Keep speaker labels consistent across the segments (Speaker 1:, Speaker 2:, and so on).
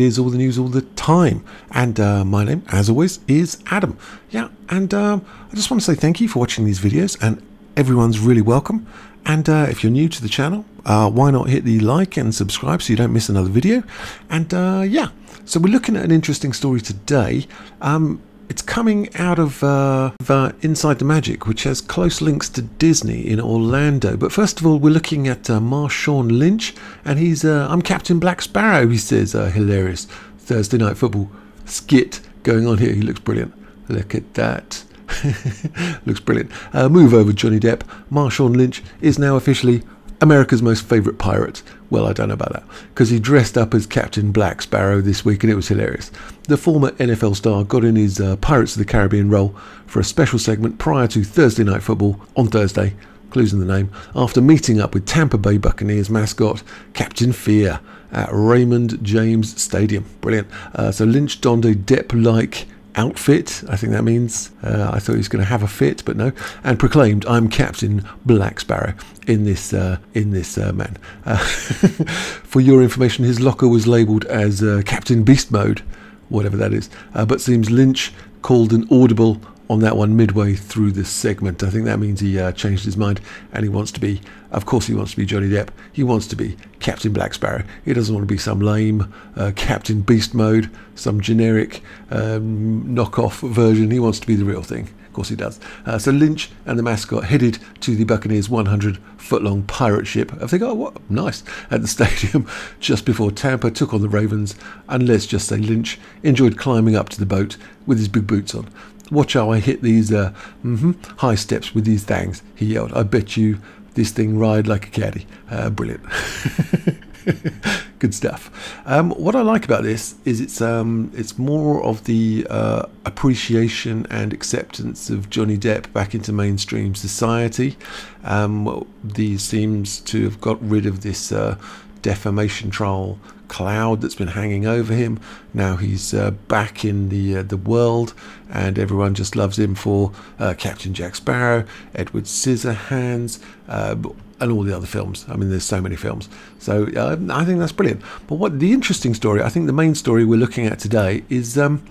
Speaker 1: is all the news all the time. And uh, my name, as always, is Adam. Yeah, and um, I just want to say thank you for watching these videos, and everyone's really welcome. And uh, if you're new to the channel, uh, why not hit the like and subscribe so you don't miss another video? And uh, yeah, so we're looking at an interesting story today. Um, it's coming out of uh, Inside the Magic, which has close links to Disney in Orlando. But first of all, we're looking at uh, Marshawn Lynch, and he's uh, I'm Captain Black Sparrow. He says, uh, hilarious Thursday night football skit going on here. He looks brilliant. Look at that. looks brilliant. Uh, move over, Johnny Depp. Marshawn Lynch is now officially America's most favourite pirate. Well, I don't know about that, because he dressed up as Captain Black Sparrow this week and it was hilarious. The former NFL star got in his uh, Pirates of the Caribbean role for a special segment prior to Thursday Night Football on Thursday, clues in the name, after meeting up with Tampa Bay Buccaneers mascot Captain Fear at Raymond James Stadium. Brilliant. Uh, so Lynch donned a Depp like outfit. I think that means uh, I thought he was going to have a fit, but no. And proclaimed, "I'm Captain Black Sparrow." In this, uh, in this uh, man. Uh, for your information, his locker was labelled as uh, Captain Beast Mode, whatever that is. Uh, but seems Lynch called an audible on that one midway through this segment. I think that means he uh, changed his mind and he wants to be, of course, he wants to be Johnny Depp. He wants to be Captain Black Sparrow. He doesn't want to be some lame uh, Captain Beast mode, some generic um, knockoff version. He wants to be the real thing. Of course he does. Uh, so Lynch and the mascot headed to the Buccaneers' 100 foot long pirate ship. I think, oh, what nice, at the stadium just before Tampa took on the Ravens. And let's just say Lynch enjoyed climbing up to the boat with his big boots on. Watch how I hit these uh, mm-hmm, high steps with these things, he yelled. I bet you this thing ride like a caddy. Uh, brilliant. Good stuff. Um, what I like about this is it's um, it's more of the uh, appreciation and acceptance of Johnny Depp back into mainstream society. Um, these seems to have got rid of this uh, defamation trial cloud that's been hanging over him. Now he's uh, back in the uh, the world, and everyone just loves him for uh, Captain Jack Sparrow, Edward Scissorhands, uh, and all the other films. I mean, there's so many films. So uh, I think that's brilliant. But what the interesting story, I think the main story we're looking at today is. Um,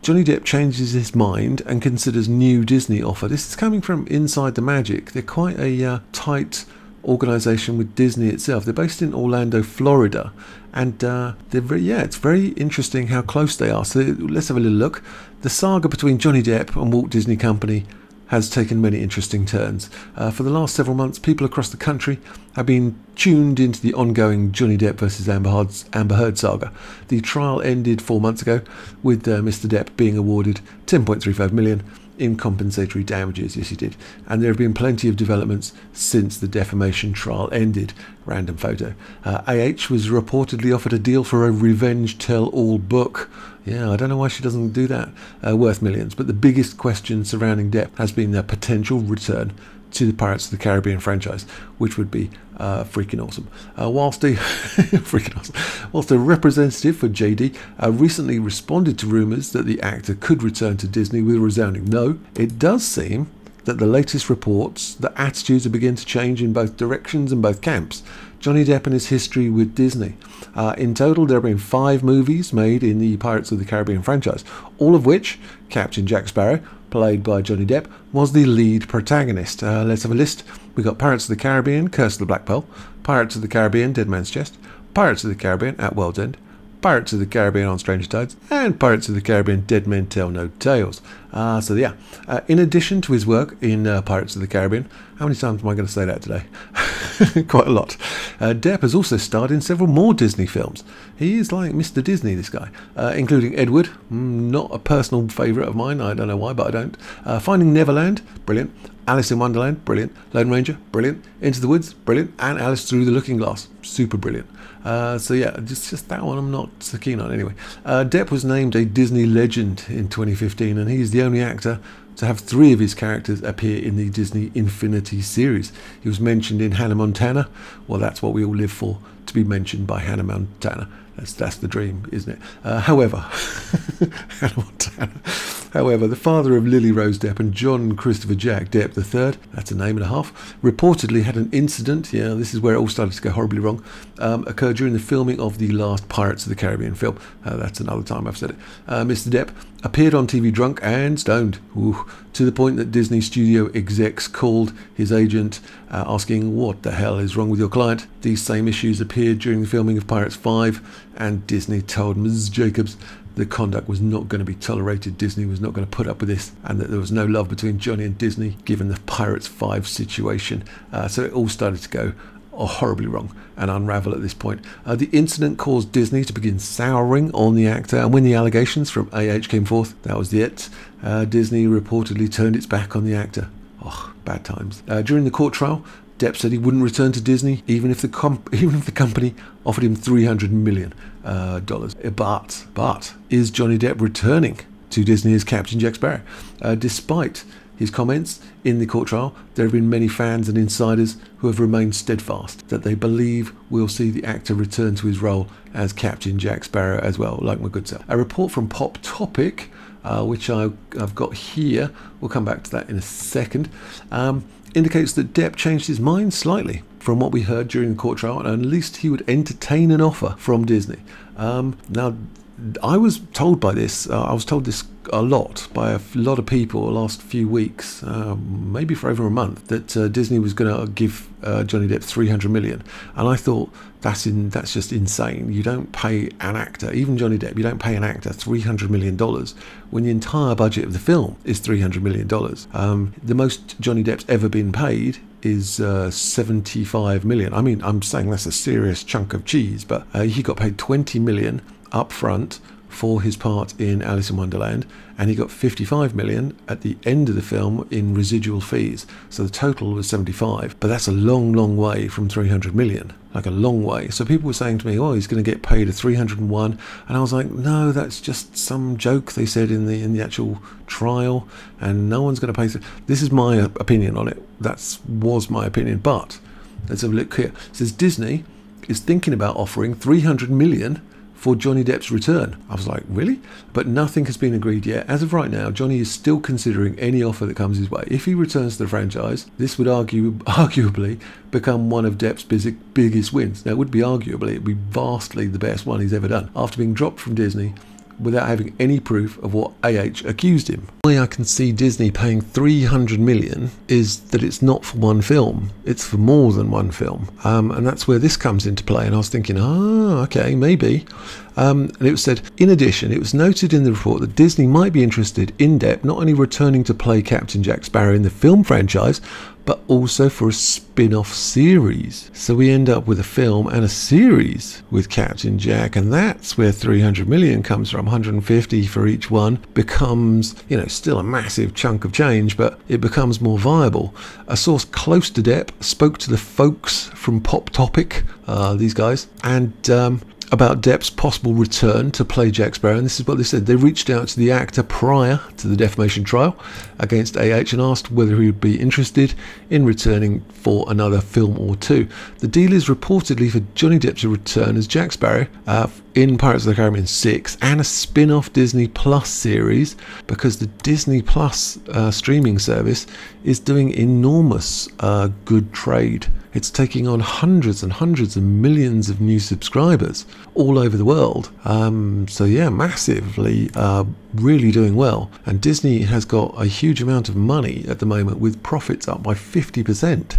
Speaker 1: Johnny Depp changes his mind and considers new Disney offer. This is coming from Inside the Magic. They're quite a uh, tight organization with Disney itself. They're based in Orlando, Florida, and uh, they're very, yeah, it's very interesting how close they are. So let's have a little look. The saga between Johnny Depp and Walt Disney Company has taken many interesting turns. Uh, for the last several months, people across the country have been tuned into the ongoing Johnny Depp versus Amber, Heard's, Amber Heard saga. The trial ended four months ago, with uh, Mr. Depp being awarded 10.35 million in compensatory damages. Yes, he did. And there have been plenty of developments since the defamation trial ended. Random photo. Uh, AH was reportedly offered a deal for a revenge tell all book. Yeah, I don't know why she doesn't do that. Uh, worth millions. But the biggest question surrounding Depp has been their potential return to the Pirates of the Caribbean franchise, which would be uh, freaking awesome. Uh, whilst a freaking awesome, whilst a representative for JD uh, recently responded to rumours that the actor could return to Disney with a resounding no, it does seem that the latest reports that attitudes are beginning to change in both directions and both camps. Johnny Depp and his history with Disney. Uh, in total, there have been five movies made in the Pirates of the Caribbean franchise, all of which Captain Jack Sparrow, played by Johnny Depp, was the lead protagonist. Uh, let's have a list. We got Pirates of the Caribbean, Curse of the Black Pearl, Pirates of the Caribbean, Dead Man's Chest, Pirates of the Caribbean, At World's End, Pirates of the Caribbean on Stranger Tides, and Pirates of the Caribbean Dead Men Tell No Tales. Uh, so, yeah, uh, in addition to his work in uh, Pirates of the Caribbean, how many times am I going to say that today? Quite a lot. Uh, Depp has also starred in several more Disney films. He is like Mr. Disney, this guy, uh, including Edward, mm, not a personal favourite of mine, I don't know why, but I don't. Uh, Finding Neverland, brilliant. Alice in Wonderland, brilliant. Lone Ranger, brilliant. Into the Woods, brilliant. And Alice Through the Looking Glass, super brilliant. Uh, so yeah, just just that one I'm not so keen on. Anyway, uh, Depp was named a Disney legend in 2015, and he's the only actor to have three of his characters appear in the Disney Infinity series. He was mentioned in Hannah Montana. Well, that's what we all live for, to be mentioned by Hannah Montana. That's, that's the dream, isn't it? Uh, however, Hannah Montana. However, the father of Lily Rose Depp and John Christopher Jack Depp III, that's a name and a half, reportedly had an incident, yeah, this is where it all started to go horribly wrong, um, occurred during the filming of the last Pirates of the Caribbean film. Uh, that's another time I've said it. Uh, Mr. Depp appeared on TV drunk and stoned, Ooh, to the point that Disney studio execs called his agent uh, asking what the hell is wrong with your client. These same issues appeared during the filming of Pirates 5, and Disney told Ms. Jacobs the conduct was not going to be tolerated. Disney was not going to put up with this, and that there was no love between Johnny and Disney given the Pirates 5 situation. Uh, so it all started to go horribly wrong and unravel at this point. Uh, the incident caused Disney to begin souring on the actor, and when the allegations from AH came forth, that was the it. Uh, Disney reportedly turned its back on the actor. Oh, bad times. Uh, during the court trial, Depp said he wouldn't return to Disney even if the comp- even if the company offered him 300 million uh, dollars. But but is Johnny Depp returning to Disney as Captain Jack Sparrow? Uh, despite his comments in the court trial, there have been many fans and insiders who have remained steadfast that they believe we'll see the actor return to his role as Captain Jack Sparrow as well, like my good self. A report from Pop Topic, uh, which I, have got here, we'll come back to that in a second, um, indicates that Depp changed his mind slightly from what we heard during the court trial, and at least he would entertain an offer from Disney. Um, now, I was told by this, uh, I was told this a lot by a lot of people last few weeks, uh, maybe for over a month, that uh, Disney was going to give uh, Johnny Depp 300 million, and I thought that's in that's just insane. You don't pay an actor, even Johnny Depp, you don't pay an actor 300 million dollars when the entire budget of the film is 300 million dollars. Um, the most Johnny Depp's ever been paid is uh, 75 million. I mean, I'm saying that's a serious chunk of cheese, but uh, he got paid 20 million up front for his part in Alice in Wonderland, and he got 55 million at the end of the film in residual fees. So the total was 75, but that's a long, long way from 300 million, like a long way. So people were saying to me, "Oh, he's going to get paid a 301," and I was like, "No, that's just some joke." They said in the in the actual trial, and no one's going to pay. This is my opinion on it. That was my opinion, but let's have a look here. It says Disney is thinking about offering 300 million for Johnny Depp's return. I was like, really? But nothing has been agreed yet. As of right now, Johnny is still considering any offer that comes his way. If he returns to the franchise, this would argue, arguably become one of Depp's biggest wins. Now, it would be arguably, it would be vastly the best one he's ever done. After being dropped from Disney, without having any proof of what AH accused him. The way I can see Disney paying 300 million is that it's not for one film, it's for more than one film. Um, and that's where this comes into play. And I was thinking, ah, okay, maybe. Um, and it was said, in addition, it was noted in the report that Disney might be interested in Depp, not only returning to play Captain Jack Sparrow in the film franchise, but also for a spin off series. So we end up with a film and a series with Captain Jack, and that's where 300 million comes from. 150 for each one becomes, you know, still a massive chunk of change, but it becomes more viable. A source close to Depp spoke to the folks from Pop Topic, uh, these guys, and um, about Depp's possible return to play Jack Sparrow, and this is what they said. They reached out to the actor prior to the defamation trial against AH and asked whether he would be interested in returning for another film or two. The deal is reportedly for Johnny Depp to return as Jack Sparrow uh, in Pirates of the Caribbean 6 and a spin off Disney Plus series because the Disney Plus uh, streaming service is doing enormous uh, good trade. It's taking on hundreds and hundreds of millions of new subscribers all over the world. Um, so, yeah, massively, uh, really doing well. And Disney has got a huge amount of money at the moment with profits up by 50%.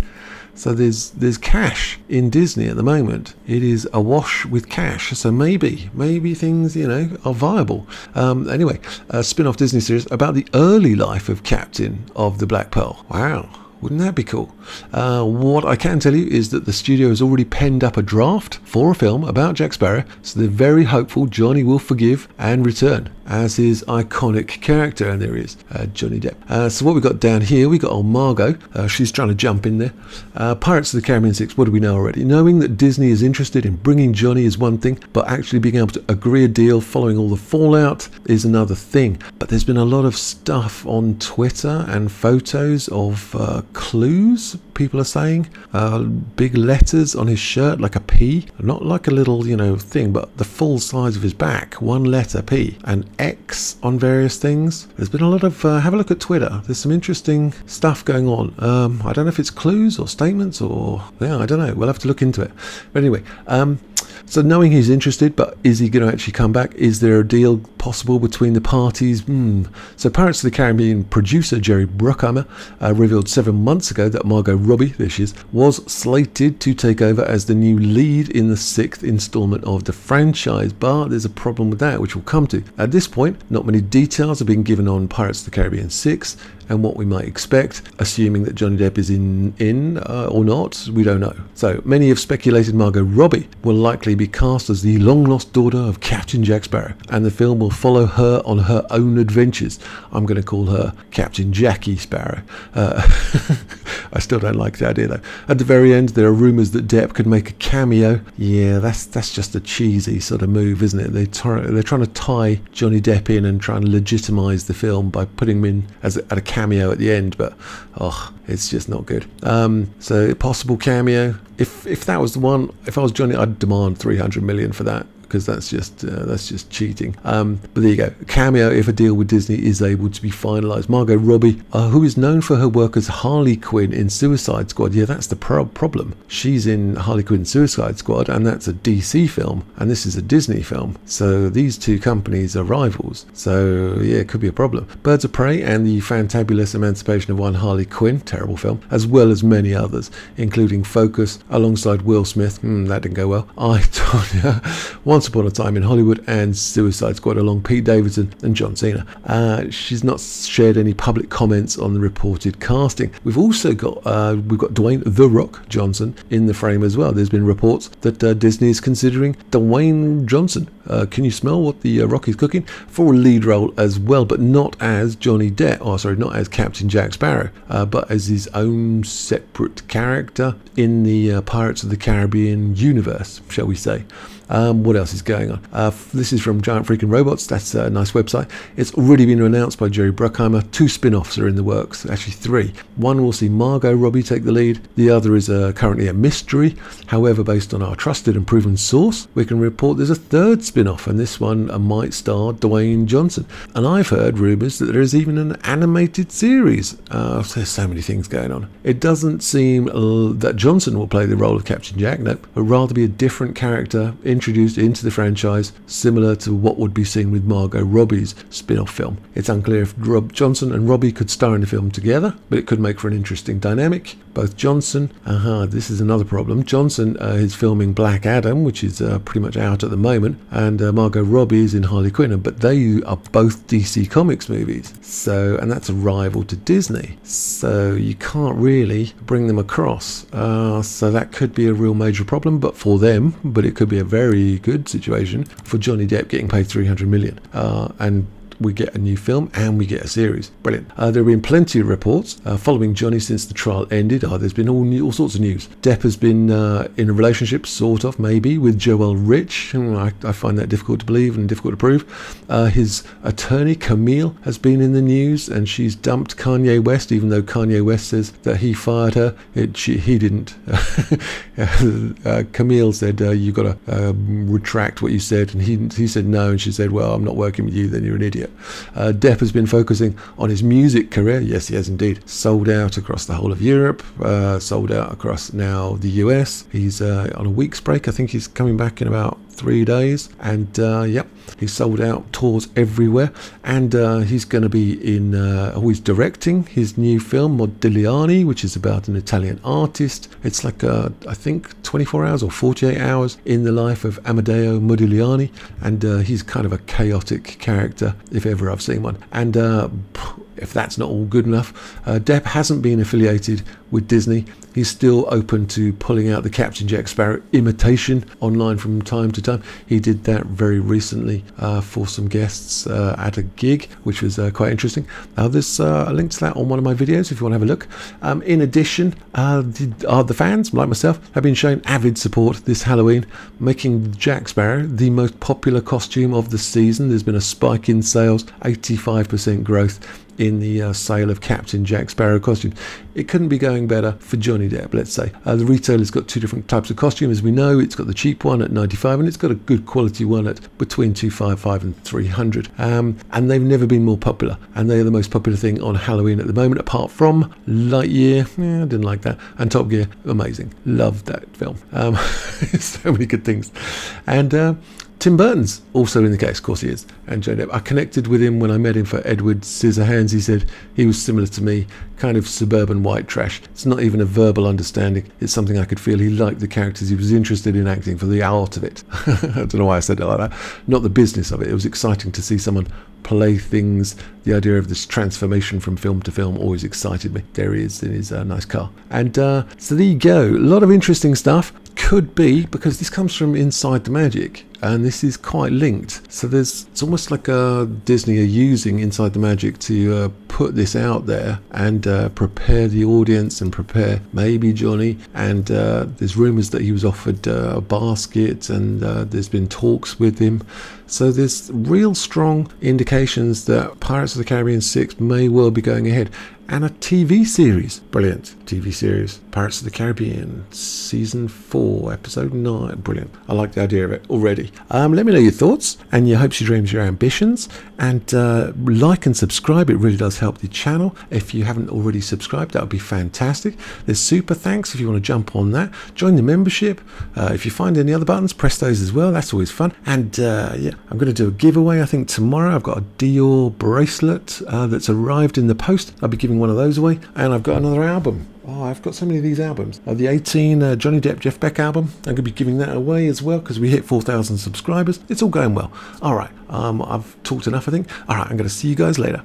Speaker 1: So there's there's cash in Disney at the moment. It is awash with cash. So maybe maybe things you know are viable. Um, anyway, a spin-off Disney series about the early life of Captain of the Black Pearl. Wow. Wouldn't that be cool? Uh, what I can tell you is that the studio has already penned up a draft for a film about Jack Sparrow, so they're very hopeful Johnny will forgive and return as his iconic character, and there he is, uh, Johnny Depp. Uh, so what we got down here, we got old Margot. Uh, she's trying to jump in there. Uh, Pirates of the Caribbean 6, what do we know already? Knowing that Disney is interested in bringing Johnny is one thing, but actually being able to agree a deal following all the fallout is another thing. But there's been a lot of stuff on Twitter and photos of uh, clues, people are saying. Uh, big letters on his shirt, like a P. Not like a little, you know, thing, but the full size of his back. One letter P. And X on various things. There's been a lot of uh, have a look at Twitter. There's some interesting stuff going on. Um, I don't know if it's clues or statements or yeah, I don't know. We'll have to look into it. But anyway, um, so knowing he's interested, but is he going to actually come back? Is there a deal possible between the parties? Hmm. So Pirates of the Caribbean producer Jerry Bruckheimer uh, revealed seven months ago that Margot Robbie, there she is, was slated to take over as the new lead in the sixth installment of the franchise. But there's a problem with that, which we'll come to. At this point, not many details have been given on Pirates of the Caribbean 6, and what we might expect, assuming that Johnny Depp is in in uh, or not, we don't know. So many have speculated Margot Robbie will likely be cast as the long lost daughter of Captain Jack Sparrow, and the film will follow her on her own adventures. I'm going to call her Captain Jackie Sparrow. Uh, I still don't like the idea though. At the very end, there are rumours that Depp could make a cameo. Yeah, that's that's just a cheesy sort of move, isn't it? They they're trying to tie Johnny Depp in and try and legitimise the film by putting him in as a, at a cameo at the end, but oh, it's just not good. Um, so possible cameo. If if that was the one, if I was Johnny, I'd demand 300 million for that because that's just uh, that's just cheating. Um, but there you go. Cameo, if a deal with Disney is able to be finalised. Margot Robbie, uh, who is known for her work as Harley Quinn in Suicide Squad. Yeah, that's the pro- problem. She's in Harley Quinn Suicide Squad, and that's a DC film, and this is a Disney film. So these two companies are rivals. So yeah, it could be a problem. Birds of Prey and the fantabulous Emancipation of One Harley Quinn, terrible film, as well as many others, including Focus alongside Will Smith. Hmm, that didn't go well. I told you. Once Upon a Time in Hollywood and Suicide Squad along Pete Davidson and John Cena. Uh, she's not shared any public comments on the reported casting. We've also got uh, we've got Dwayne The Rock Johnson in the frame as well. There's been reports that uh, Disney is considering Dwayne Johnson. Uh, can you smell what the uh, Rock is cooking for a lead role as well, but not as Johnny Depp? Oh, sorry, not as Captain Jack Sparrow, uh, but as his own separate character in the Pirates of the Caribbean universe, shall we say? Um, what else is going on? Uh, this is from Giant Freaking Robots. That's a nice website. It's already been announced by Jerry Bruckheimer. Two spin offs are in the works, actually, three. One will see Margot Robbie take the lead, the other is uh, currently a mystery. However, based on our trusted and proven source, we can report there's a third spin off, and this one uh, might star Dwayne Johnson. And I've heard rumours that there is even an animated series. Uh, there's so many things going on. It doesn't seem uh, that Johnson will play the role of Captain Jack, no, but rather be a different character in introduced into the franchise, similar to what would be seen with Margot Robbie's spin off film. It's unclear if Rob Johnson and Robbie could star in the film together, but it could make for an interesting dynamic. Both Johnson, aha, this is another problem. Johnson uh, is filming Black Adam, which is uh, pretty much out at the moment, and uh, Margot Robbie is in Harley Quinn, but they are both DC Comics movies. So, and that's a rival to Disney. So you can't really bring them across. Uh, so that could be a real major problem, but for them, but it could be a very very good situation for Johnny Depp getting paid 300 million. Uh, and we get a new film and we get a series. Brilliant. Uh, there have been plenty of reports uh, following Johnny since the trial ended. Oh, there's been all, new, all sorts of news. Depp has been uh, in a relationship, sort of, maybe, with Joelle Rich. Hmm, I, I, find that difficult to believe and difficult to prove. Uh, his attorney, Camille, has been in the news and she's dumped Kanye West, even though Kanye West says that he fired her. It, she, he didn't. Uh, Camille said, uh, You've got to um, retract what you said. And he, he said no. And she said, Well, I'm not working with you, then you're an idiot. Uh, Depp has been focusing on his music career. Yes, he has indeed. Sold out across the whole of Europe, uh, sold out across now the US. He's uh, on a week's break. I think he's coming back in about three days. And uh, yep, he's sold out tours everywhere. And uh, he's going to be in, uh, oh, he's directing his new film, Modigliani, which is about an Italian artist. It's like, uh, I think, 24 hours or 48 hours in the life of Amedeo Modigliani. And uh, he's kind of a chaotic character, if ever I've seen one. And uh, if that's not all good enough, uh, Depp hasn't been affiliated with Disney. He's still open to pulling out the Captain Jack Sparrow imitation online from time to time. He did that very recently uh, for some guests uh, at a gig, which was uh, quite interesting. Now, there's uh, a link to that on one of my videos if you want to have a look. Um, in addition, uh, the, the fans, like myself, have been showing avid support this Halloween, making Jack Sparrow the most popular costume of the season. There's been a spike in sales, 85% growth in the uh, sale of Captain Jack Sparrow costumes. It couldn't be going better for Johnny Depp, let's say. Uh, the retailer's got two different types of costume, as we know. It's got the cheap one at 95 and it's got a good quality one at between 255 and 300. Um, and they've never been more popular. And they are the most popular thing on Halloween at the moment, apart from Lightyear. Yeah, I didn't like that. And Top Gear, amazing. Loved that film. Um, so many good things. And uh, Tim Burton's also in the case, of course he is. And Depp. I connected with him when I met him for Edward Scissorhands. He said he was similar to me, kind of suburban white trash. It's not even a verbal understanding. It's something I could feel. He liked the characters. He was interested in acting for the art of it. I don't know why I said it like that. Not the business of it. It was exciting to see someone play things. The idea of this transformation from film to film always excited me. There he is in his uh, nice car. And uh, so there you go. A lot of interesting stuff. Could be because this comes from Inside the Magic and this is quite linked. So there's it's almost like uh, Disney are using Inside the Magic to uh, put this out there and uh, prepare the audience and prepare maybe Johnny. And uh, there's rumours that he was offered uh, a basket, and uh, there's been talks with him. So there's real strong indications that Pirates of the Caribbean 6 may well be going ahead and a TV series. Brilliant. TV series. Pirates of the Caribbean, Season 4, Episode 9. Brilliant. I like the idea of it already. Um, let me know your thoughts and your hopes, your dreams, your ambitions. And uh, like and subscribe. It really does help the channel. If you haven't already subscribed, that would be fantastic. There's super thanks if you want to jump on that. Join the membership. Uh, if you find any other buttons, press those as well. That's always fun. And uh, yeah, I'm going to do a giveaway, I think, tomorrow. I've got a Dior bracelet uh, that's arrived in the post. I'll be giving one of those away. And I've got another album. Oh, I've got so many of these albums. Uh, the 18 uh, Johnny Depp Jeff Beck album. I'm going to be giving that away as well because we hit 4,000 subscribers. It's all going well. All right. Um, I've talked enough, I think. All right. I'm going to see you guys later.